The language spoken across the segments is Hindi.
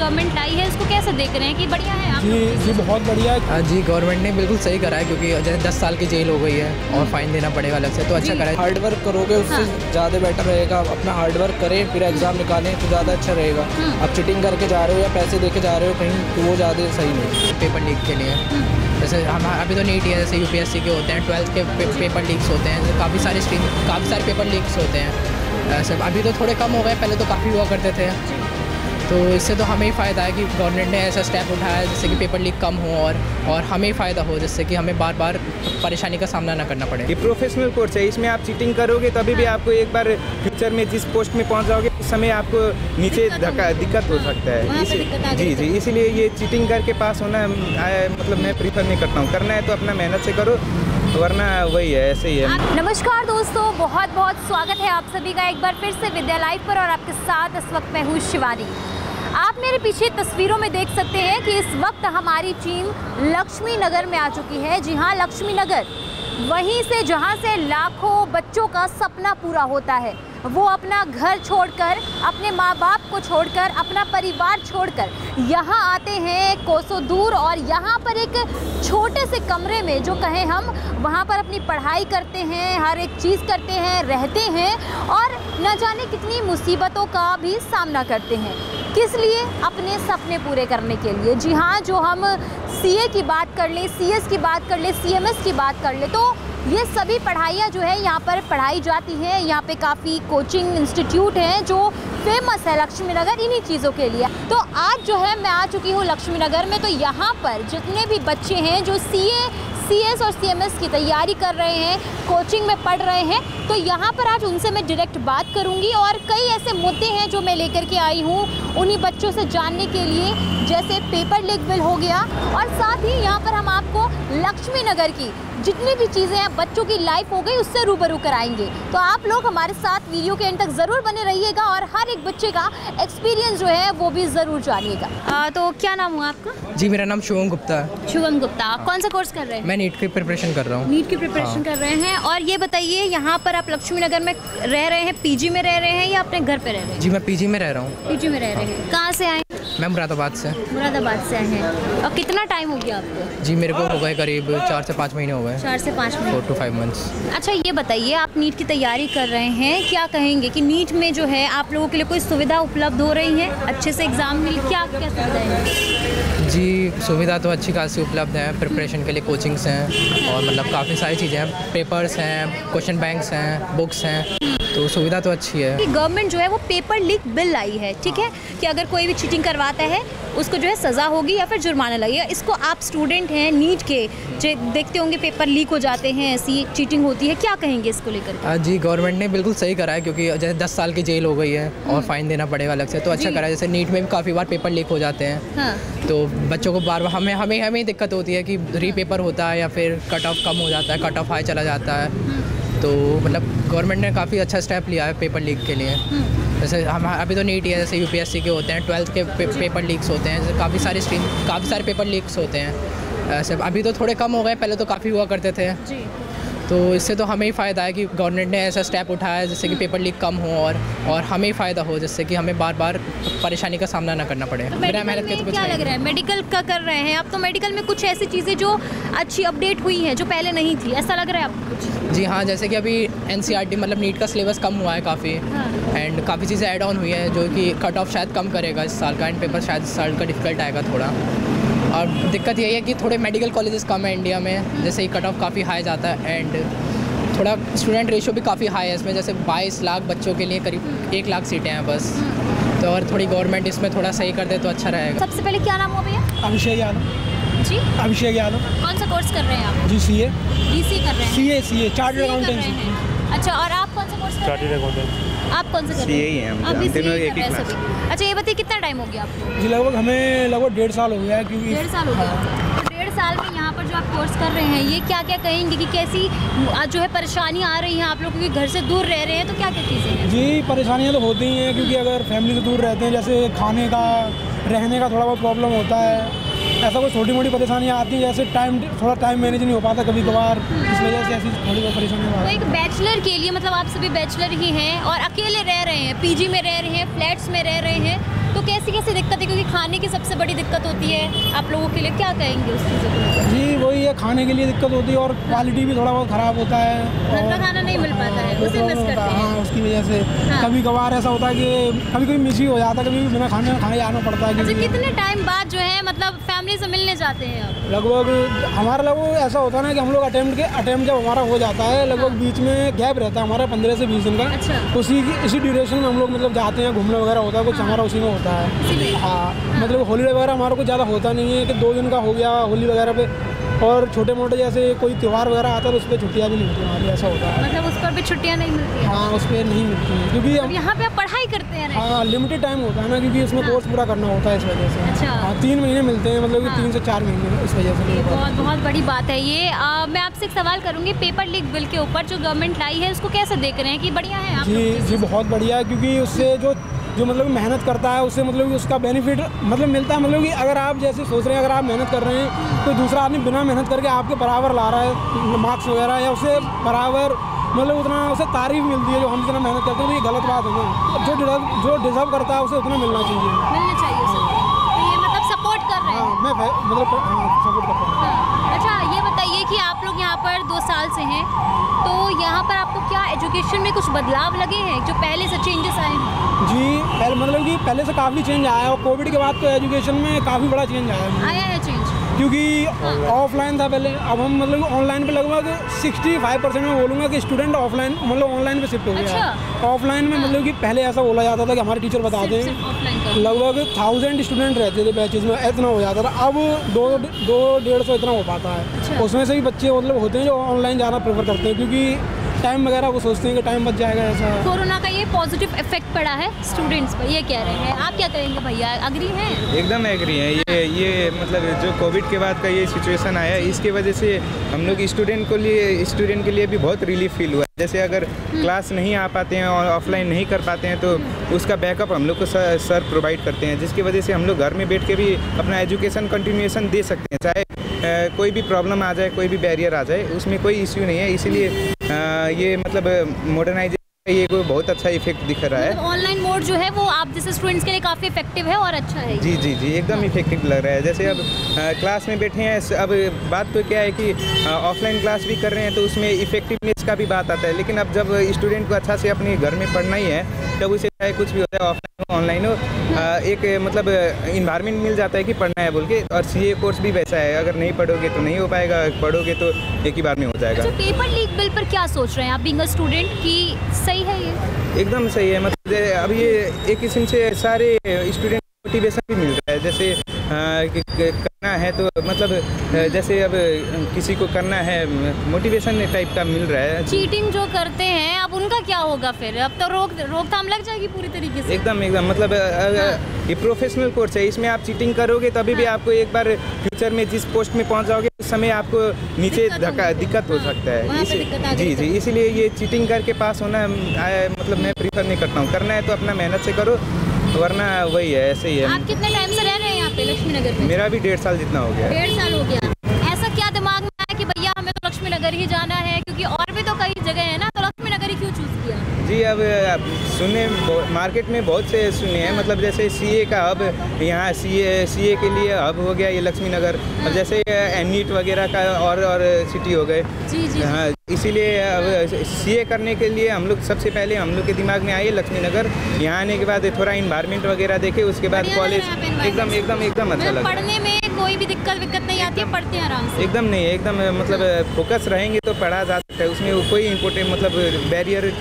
गवर्नमेंट लाई है इसको कैसे देख रहे हैं कि बढ़िया है आप जी जी बहुत बढ़िया है। हाँ जी गवर्नमेंट ने बिल्कुल सही करा है क्योंकि जैसे दस साल की जेल हो गई है और फाइन देना पड़ेगा अलग से तो अच्छा करा है। हार्ड वर्क करोगे उससे ज़्यादा बेटर रहेगा। अपना हार्ड वर्क करें फिर एग्ज़ाम निकालें तो ज़्यादा अच्छा रहेगा। आप चिटिंग करके जा रहे हो या पैसे दे के जा रहे हो कहीं तो वो ज़्यादा सही नहीं पेपर लीक के लिए। जैसे हम अभी तो नीट ही है जैसे यूपीएससी के होते हैं ट्वेल्थ के पे, पेपर लीक्स होते हैं काफ़ी सारे स्ट्रीम काफ़ी सारे पेपर लीक्स होते हैं। ऐसे अभी तो थोड़े कम हो गए पहले तो काफ़ी हुआ करते थे। तो इससे तो हमें ही फ़ायदा है कि गवर्नमेंट ने ऐसा स्टेप उठाया है जिससे कि पेपर लीक कम हो और और हमें ही फ़ायदा हो जिससे कि हमें बार बार परेशानी का सामना ना करना पड़े। ये प्रोफेशनल कोर्स है इसमें आप चीटिंग करोगे तभी भी आपको एक बार फ्यूचर में जिस पोस्ट में पहुँच जाओगे उस समय आपको नीचे धक्का दिक्कत हो सकता है। इसी- जी जी इसीलिए ये चीटिंग करके पास होना मतलब मैं प्रीफर नहीं करता हूँ। करना है तो अपना मेहनत से करो वरना वही है ऐसे ही है। नमस्कार दोस्तों बहुत बहुत स्वागत है आप सभी का एक बार फिर से विद्या लाइव पर और आपके साथ इस वक्त मैं हूँ शिवानी। आप मेरे पीछे तस्वीरों में देख सकते हैं कि इस वक्त हमारी टीम लक्ष्मी नगर में आ चुकी है। जी हाँ लक्ष्मी नगर वहीं से जहाँ से लाखों बच्चों का सपना पूरा होता है। वो अपना घर छोड़कर, अपने माँ बाप को छोड़कर, अपना परिवार छोड़कर यहाँ आते हैं कोसों दूर और यहाँ पर एक छोटे से कमरे में जो कहें हम, वहाँ पर अपनी पढ़ाई करते हैं, हर एक चीज़ करते हैं, रहते हैं और न जाने कितनी मुसीबतों का भी सामना करते हैं। किस लिए? अपने सपने पूरे करने के लिए। जी हाँ जो हम सीए की बात कर लें सीएस की बात कर लें सीएमएस की बात कर लें तो ये सभी पढ़ाइयाँ जो है, यहाँ पर पढ़ाई जाती हैं। यहाँ पे काफ़ी कोचिंग इंस्टीट्यूट हैं जो फ़ेमस है लक्ष्मी नगर इन्हीं चीज़ों के लिए। तो आज जो है, मैं आ चुकी हूँ लक्ष्मी नगर में। तो यहाँ पर जितने भी बच्चे हैं जो सी ए सी एस और सी एम एस की तैयारी कर रहे हैं कोचिंग में पढ़ रहे हैं तो यहाँ पर आज उनसे मैं डायरेक्ट बात करूँगी और कई ऐसे मुद्दे हैं जो मैं लेकर के आई हूँ उन्हीं बच्चों से जानने के लिए। जैसे पेपर लीक बिल हो गया और साथ ही यहाँ पर हम आपको लक्ष्मी नगर की जितनी भी चीज़ें हैं बच्चों की लाइफ हो गई उससे रूबरू कराएँगे। तो आप लोग हमारे साथ वीडियो के एंड तक ज़रूर बने रहिएगा और हर एक बच्चे का एक्सपीरियंस जो है वो भी ज़रूर जानिएगा। तो क्या नाम हुआ आपका? जी मेरा नाम शुभम गुप्ता है। शुभम गुप्ता आप कौन सा कोर्स कर रहे हैं? मैं नीट की प्रिपरेशन कर रहा हूँ। नीट की प्रिपरेशन हाँ। कर रहे हैं और ये बताइए यहाँ पर आप लक्ष्मी नगर में रह रहे हैं पीजी में रह रहे हैं या अपने घर पे रह रहे हैं? जी मैं पीजी में रह रहा हूँ। पीजी में रह रहे हैं। कहाँ से आए? मैं मुरादाबाद से। मुरादाबाद से आए हैं। और कितना टाइम हो गया आपको? जी मेरे को हो गए करीब चार से पाँच महीने हो गए। चार से पाँच महीने। फोर टू फाइव मंथ्स अच्छा ये बताइए आप नीट की तैयारी कर रहे हैं क्या कहेंगे कि नीट में जो है आप लोगों के लिए कोई सुविधा उपलब्ध हो रही है? अच्छे से एग्ज़ाम मिल क्या क्या सुविधाएँ हैं? जी सुविधा तो अच्छी खासी उपलब्ध है प्रिपरेशन के लिए कोचिंग्स हैं और मतलब काफ़ी सारी चीज़ें हैं पेपर्स हैं क्वेश्चन बैंक्स हैं बुक्स हैं। तो सुविधा तो अच्छी है। कि गवर्नमेंट जो है वो पेपर लीक बिल लाई है ठीक है? कि अगर कोई भी चीटिंग करवाता है उसको जो है सज़ा होगी या फिर जुर्माना लगेगा इसको आप स्टूडेंट हैं नीट के जो देखते होंगे पेपर लीक हो जाते हैं ऐसी चीटिंग होती है क्या कहेंगे इसको लेकर हाँ जी गवर्नमेंट ने बिल्कुल सही करा है क्योंकि जैसे दस साल की जेल हो गई है और फाइन देना पड़ेगा अलग से तो अच्छा करा है जैसे नीट में भी काफ़ी बार पेपर लीक हो जाते हैं। हाँ। तो बच्चों को बार बार हमें हमें हमें दिक्कत होती है कि री पेपर होता है या फिर कट ऑफ़ कम हो जाता है कट ऑफ़ हाई चला जाता है। तो मतलब गवर्नमेंट ने काफ़ी अच्छा स्टेप लिया है पेपर लीक के लिए। जैसे हम अभी तो नीट है जैसे यूपीएससी के होते हैं ट्वेल्थ के पे, पेपर लीक्स होते हैं जैसे काफ़ी सारे स्ट्रीम काफ़ी सारे पेपर लीक्स होते हैं। ऐसे अभी तो थोड़े कम हो गए पहले तो काफ़ी हुआ करते थे। जी। तो इससे तो हमें ही फ़ायदा है कि गवर्नमेंट ने ऐसा स्टेप उठाया है जिससे कि पेपर लीक कम हो और और हमें ही फ़ायदा हो जिससे कि हमें बार बार परेशानी का सामना ना करना पड़े। बिना मेडिकल मेहनत के तो कुछ क्या लग रहा है? मेडिकल का कर रहे हैं आप तो मेडिकल में कुछ ऐसी चीज़ें जो अच्छी अपडेट हुई हैं जो पहले नहीं थी। ऐसा लग रहा है आपको कुछ? जी हाँ जैसे कि अभी एन मतलब नीट का सिलेबस कम हुआ है काफ़ी। हाँ। एंड काफ़ी चीज़ें ऐड ऑन हुई हैं जो कि कट ऑफ़ शायद कम करेगा इस साल का एंड पेपर शायद इस साल का डिफ़िकल्ट आएगा थोड़ा। और दिक्कत यही है कि थोड़े मेडिकल कॉलेजेस कम है इंडिया में जैसे ही कट ऑफ़ काफ़ी हाई जाता है एंड थोड़ा स्टूडेंट रेशो भी काफ़ी हाई है इसमें जैसे 22 लाख बच्चों के लिए करीब एक लाख सीटें हैं बस। तो अगर थोड़ी गवर्नमेंट इसमें थोड़ा सही कर दे तो अच्छा रहेगा। सबसे पहले क्या नाम हो भैया? अभिषेक यादव। जी। अभिषेक यादव। कौन सा कोर्स कर रहे हैं आप? जी सी ए बीसी कर रहे हैं। सी ए सी ए चार्टर्ड हैं। अच्छा और आप कौन सा कोर्स कर रहे हैं? आप कौन सा कर रहे ही? हैं हम, आप भी एक ही। अच्छा ये बताइए टाइम हो गया आपको? जी लगभग हमें लगभग डेढ़ साल हो गया है क्योंकि डेढ़ साल हो गया। तो डेढ़ साल में यहाँ पर जो आप कोर्स कर रहे हैं ये क्या क्या कहेंगे कि कैसी जो है परेशानी आ रही है आप लोग क्योंकि घर से दूर रह रहे हैं तो क्या क्या चीज़ें हैं? जी परेशानियाँ तो होती ही हैं क्योंकि अगर फैमिली से दूर रहते हैं जैसे खाने का रहने का थोड़ा बहुत प्रॉब्लम होता है ऐसा कोई छोटी मोटी परेशानियाँ आती हैं जैसे टाइम थोड़ा टाइम मैनेज नहीं हो पाता कभी कभार इस वजह से ऐसी थोड़ी बहुत परेशानियाँ तो एक बैचलर के लिए मतलब आप सभी बैचलर ही हैं और अकेले रह रहे हैं पीजी में रह रहे हैं फ्लैट्स में रह रहे हैं तो कैसी कैसी दिक्कत है? क्योंकि खाने की सबसे बड़ी दिक्कत होती है। आप लोगों के लिए क्या कहेंगे उस चीज़ों जी वही है खाने के लिए दिक्कत होती है और क्वालिटी भी थोड़ा बहुत ख़राब होता है घर का खाना नहीं मिल पाता है उसे मिस करते हैं। हाँ उसकी वजह से। हाँ। कभी कभार ऐसा होता है कि कभी कभी मिस ही हो जाता है कभी बिना खाने खाने जाना पड़ता है अच्छा कितने टाइम बाद जो मतलब फैमिली से मिलने जाते हैं आप लगभग हमारा लगभग ऐसा होता है ना कि हम लोग अटेम्प्ट के अटेम्प्ट जब हमारा हो जाता है लगभग बीच में गैप रहता है हमारा पंद्रह से बीस दिन का। अच्छा। उसी की इसी ड्यूरेशन में हम लोग मतलब जाते हैं घूमने वगैरह होता है कुछ हमारा उसी में होता है। हाँ मतलब हॉलीडे वगैरह हमारा कुछ ज़्यादा होता नहीं है कि दो दिन का हो गया होली वगैरह पे और छोटे मोटे जैसे कोई त्यौहार वगैरह आता है तो उस पर छुट्टियाँ भी नहीं होती हमारी ऐसा होता है। मतलब उस पर भी छुट्टियाँ नहीं मिलती हाँ? उस पर नहीं मिलती हैं क्योंकि हम यहाँ पे आप पढ़ाई करते हैं हाँ लिमिटेड टाइम होता है ना क्योंकि उसमें कोर्स पूरा करना होता है इस वजह से। अच्छा। हाँ तीन महीने मिलते हैं मतलब कि हाँ। तीन से चार महीने इस वजह से बहुत बहुत बड़ी बात है ये। मैं आपसे एक सवाल करूँगी पेपर लीक बिल के ऊपर जो गवर्नमेंट लाई है उसको कैसे देख रहे हैं कि बढ़िया है जी जी बहुत बढ़िया है क्योंकि उससे जो जो मतलब मेहनत करता है उससे मतलब कि उसका बेनिफिट मतलब मिलता है। मतलब कि अगर आप जैसे सोच रहे हैं अगर आप मेहनत कर रहे हैं तो दूसरा आदमी बिना मेहनत करके आपके बराबर ला रहा है मार्क्स वगैरह या उससे बराबर मतलब उतना उसे तारीफ़ मिलती है जो हम जितना मेहनत करते हैं तो ये गलत बात है ना। जो डिजर्व जो डिजर्व करता है उसे उतना मिलना चाहिए। मिलने चाहिए तो मतलब सपोर्ट कर रहे हाँ। मैं मतलब सपोर्ट करता हूँ। हाँ। अच्छा बताइए कि आप लोग यहाँ पर दो साल से हैं तो यहाँ पर आपको क्या एजुकेशन में कुछ बदलाव लगे हैं जो पहले से चेंजेस आए हैं? जी पहले मतलब कि पहले से काफ़ी चेंज आया है और कोविड के बाद तो एजुकेशन में काफ़ी बड़ा चेंज आया है। आया है क्योंकि ऑफलाइन था पहले। अब हम मतलब ऑनलाइन पे लगभग 65 परसेंट में बोलूँगा कि स्टूडेंट ऑफलाइन मतलब ऑनलाइन पे शिफ्ट हो गया है। ऑफलाइन में मतलब कि पहले ऐसा बोला जाता था कि हमारे टीचर बताते हैं लगभग थाउज़ेंड स्टूडेंट रहते थे बैचेज में इतना हो जाता था। अब दो दो डेढ़ सौ इतना हो पाता अच्छा। है उसमें से भी बच्चे मतलब होते हैं जो ऑनलाइन जाना प्रेफर करते हैं क्योंकि टाइम वगैरह वो सोचते हैं कि टाइम बच जाएगा ऐसा। कोरोना का ये पॉजिटिव इफ़ेक्ट पड़ा है स्टूडेंट्स पर ये कह रहे हैं। आप क्या कहेंगे भैया? अग्री हैं? एकदम एग्री है। ये ये मतलब जो कोविड के बाद का ये सिचुएशन आया इसके वजह से हम लोग स्टूडेंट को लिए स्टूडेंट के लिए भी बहुत रिलीफ फील हुआ जैसे अगर क्लास नहीं आ पाते हैं और ऑफलाइन नहीं कर पाते हैं तो उसका बैकअप हम लोग को सर, सर प्रोवाइड करते हैं जिसकी वजह से हम लोग घर में बैठ के भी अपना एजुकेशन कंटिन्यूएशन दे सकते हैं। चाहे कोई भी प्रॉब्लम आ जाए कोई भी बैरियर आ जाए उसमें कोई इश्यू नहीं है। इसीलिए ये मतलब मॉडर्नाइजेशन ये कोई बहुत अच्छा इफ़ेक्ट दिख रहा है। ऑनलाइन मोड जो है वो आप जैसे स्टूडेंट्स के लिए काफ़ी इफ़ेक्टिव है और अच्छा है। जी जी जी एकदम इफ़ेक्टिव लग रहा है। जैसे अब अ, क्लास में बैठे हैं अब बात तो क्या है कि ऑफलाइन क्लास भी कर रहे हैं तो उसमें इफेक्टिवनेस का भी बात आता है। लेकिन अब जब स्टूडेंट को अच्छा से अपने घर में पढ़ना ही है तब से चाहे कुछ भी होता है ऑफलाइन हो ऑनलाइन हो एक मतलब इन्वायरमेंट मिल जाता है कि पढ़ना है बोल के और सीए कोर्स भी वैसा है। अगर नहीं पढ़ोगे तो नहीं हो पाएगा पढ़ोगे तो एक ही बार में हो जाएगा। अच्छा पेपर लीक बिल पर क्या सोच रहे हैं आप? बिंग स्टूडेंट की सही है ये? एकदम सही है। मतलब अभी अब ये एक किस्म से सारे स्टूडेंट मोटिवेशन भी मिल रहा है। जैसे करना है तो मतलब जैसे अब किसी को करना है मोटिवेशन टाइप का मिल रहा है। चीटिंग जो करते हैं अब उनका क्या होगा फिर? अब तो रोक रोकथाम लग जाएगी पूरी तरीके से। एकदम एकदम मतलब अ, ये प्रोफेशनल कोर्स है इसमें आप चीटिंग करोगे तभी हाँ। भी आपको एक बार फ्यूचर में जिस पोस्ट में पहुँच जाओगे उस समय आपको नीचे दिक्कत धक्का दिक्कत हो हाँ, सकता है। जी जी इसीलिए ये चीटिंग करके पास होना मतलब मैं प्रीफर नहीं करता हूँ। करना है तो अपना मेहनत से करो वरना वही है ऐसे ही है। आप कितने टाइम से हैं पे लक्ष्मी नगर में? मेरा भी डेढ़ साल जितना हो गया। डेढ़ साल हो गया। ऐसा क्या दिमाग में आया कि भैया हमें तो लक्ष्मी नगर ही जाना है? क्योंकि और भी तो कई जगह है ना तो लक्ष्मी नगर ही क्यों चूज़ किया जी अब सुने मार्केट में बहुत से सुने हैं। मतलब जैसे सीए का हब यहाँ सीए सीए के लिए हब हो गया ये लक्ष्मी नगर अब जैसे एनीट वगैरह का और और सिटी हो गए। जी जी हाँ इसीलिए अब सीए करने के लिए हम लोग सबसे पहले हम लोग के दिमाग में आई लक्ष्मी नगर यहाँ आने के बाद थोड़ा इन्वायरमेंट वगैरह देखे उसके बाद कॉलेज एकदम एकदम एकदम अच्छा मतलब लगा। पढ़ने में कोई भी दिक्कत विक्कत नहीं आती है पढ़ते हैं आराम से। एकदम नहीं एकदम मतलब फोकस रहेंगे तो पढ़ा जा सकता है उसमें कोई इम्पोर्टेंट मतलब बैरियर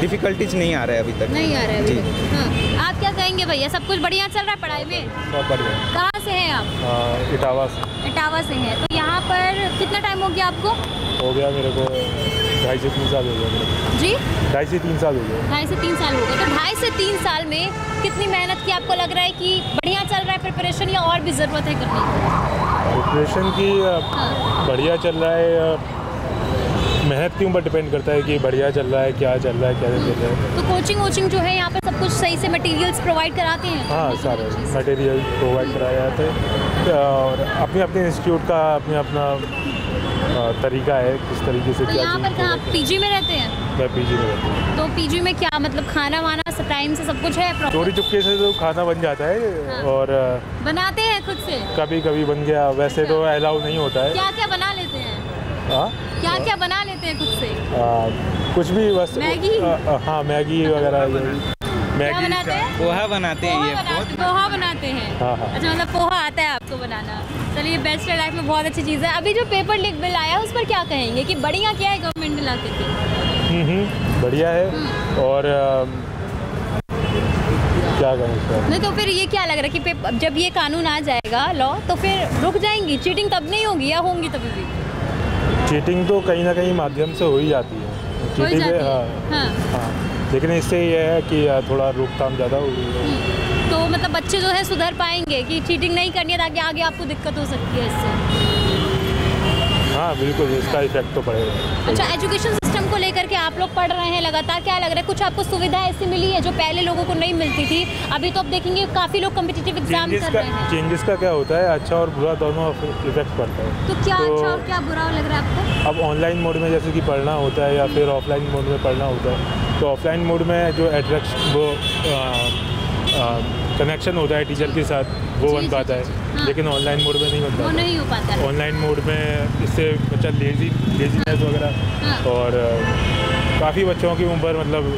डिफिकल्टीज नहीं आ रहा है अभी तक। नहीं आ रहा है अभी तक। हाँ। आप क्या कहेंगे भैया सब कुछ बढ़िया चल रहा है पढ़ाई में? बढ़िया। कहाँ से हैं आप? हाँ, इटावा से। इटावा से हैं। तो यहाँ पर कितना टाइम हो गया आपको? हो गया मेरे को ढाई से तीन साल हो गया जी? ढाई से तीन साल हो गया ढाई से तीन साल हो गए। तो ढाई से तीन साल में कितनी मेहनत की आपको लग रहा है कि बढ़िया चल रहा है प्रिपरेशन या और भी ज़रूरत है करने की? प्रिपरेशन की हाँ। बढ़िया चल रहा है मेहनत के ऊपर डिपेंड करता है कि बढ़िया चल रहा है क्या चल रहा है क्या चल रहा है। तो कोचिंग वोचिंग जो है यहाँ पर सब कुछ सही से मटेरियल्स प्रोवाइड कराते हैं? हाँ सारे मटेरियल प्रोवाइड कराया जाता है। और अपने अपने इंस्टीट्यूट का अपने अपना तरीका है किस तरीके से तो क्या यहाँ पर कहाँ provide पीजी में रहते हैं? मैं पीजी में रहता हूँ। तो पीजी में क्या मतलब खाना वाना सब टाइम से सब कुछ है चोरी चुपके से तो खाना बन जाता है हाँ। और बनाते हैं खुद से? कभी कभी बन गया वैसे तो अलाउ नहीं होता है। क्या क्या बना लेते हैं? हाँ? क्या क्या बना लेते हैं खुद से? आ, कुछ भी बस मैगी? हाँ मैगी वगैरह। मैगी। बनाते हैं? पोहा बनाते हैं पोहा ये बनाते पोहा बनाते हैं। हाँ, हाँ। अच्छा मतलब पोहा आता है आपको बनाना? चलिए बेस्ट लाइफ में बहुत अच्छी चीज़ है। अभी जो पेपर लीक बिल आया है उस पर क्या कहेंगे कि बढ़िया क्या है गवर्नमेंट ने ला के बढ़िया है। हम्म। और क्या कहें नहीं तो फिर ये क्या लग रहा है कि जब ये कानून आ जाएगा लॉ तो फिर रुक जाएँगी? चीटिंग तब नहीं होगी या होंगी तभी भी? चीटिंग तो कहीं ना कहीं माध्यम से हो ही जाती है। चीटिंग हाँ हाँ। हाँ। लेकिन इससे ये है कि थोड़ा रोकथाम ज़्यादा हो गई है। हम्म। मतलब बच्चे जो है सुधर पाएँगे कि चीटिंग नहीं करनी है ताकि आगे आपको दिक्कत हो सकती है इससे। हाँ बिल्कुल इसका इफ़ेक्ट तो पड़ेगा। अच्छा एजुकेशन सिस्टम को लेकर के आप लोग पढ़ रहे हैं लगातार क्या लग रहा है कुछ आपको सुविधा ऐसी मिली है जो पहले लोगों को नहीं मिलती थी? अभी तो आप देखेंगे काफ़ी लोग कम्पिटिटिव एग्ज़ाम कर रहे हैं। चेंजेस का क्या होता है? अच्छा और बुरा दोनों इफ़ेक्ट पड़ता है। तो क्या तो- अच्छा और क्या बुरा लग रहा है आपको? अब ऑनलाइन मोड में जैसे कि पढ़ना होता है या फिर ऑफलाइन मोड में पढ़ना होता है तो ऑफलाइन मोड में जो एट्रैक्शन वो कनेक्शन होता है टीचर के साथ वो बन पाता है। हाँ। लेकिन ऑनलाइन मोड में नहीं बन पाता नहीं हो पाता। ऑनलाइन मोड में इससे बच्चा लेजी लेजीनेस वगैरह। हाँ। और काफ़ी बच्चों की उम्र मतलब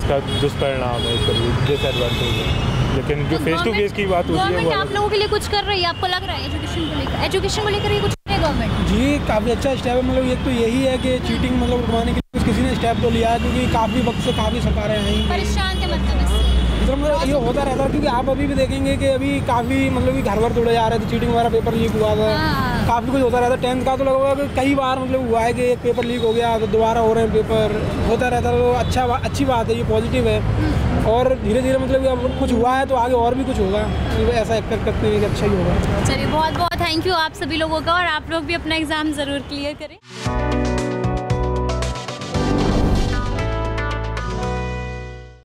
इसका दुष्परिणाम है इसका डिसएडवांटेज है। लेकिन जो फेस टू फेस की बात होती है वो आप लोगों के लिए कुछ कर रही है? आपको लग रहा है एजुकेशन को लेकर? एजुकेशन को लेकर ये कुछ गवर्नमेंट जी काफ़ी अच्छा स्टेप है। मतलब एक तो यही है कि चीटिंग मतलब रुकवाने के लिए किसी ने स्टेप तो लिया है क्योंकि काफ़ी वक्त से काफ़ी सरकारें आई हैं। परेशान के मतलब। मतलब मतलब ये होता रहता है क्योंकि आप अभी भी देखेंगे कि अभी काफ़ी मतलब कि घर घर तोड़े जा रहे थे चीटिंग वगैरह पेपर लीक हुआ था। हाँ। काफ़ी कुछ होता रहता है। टेंथ का तो लगा कि कई बार मतलब हुआ है कि एक पेपर लीक हो गया तो दोबारा हो रहे हैं पेपर होता रहता है तो अच्छा अच्छी बात है ये पॉजिटिव है। और धीरे धीरे मतलब अब कुछ हुआ है तो आगे और भी कुछ होगा। तो ऐसा एक्सपेक्ट करते हैं कि अच्छा ही होगा। चलिए बहुत बहुत थैंक यू आप सभी लोगों का और आप लोग भी अपना एग्ज़ाम ज़रूर क्लियर करें।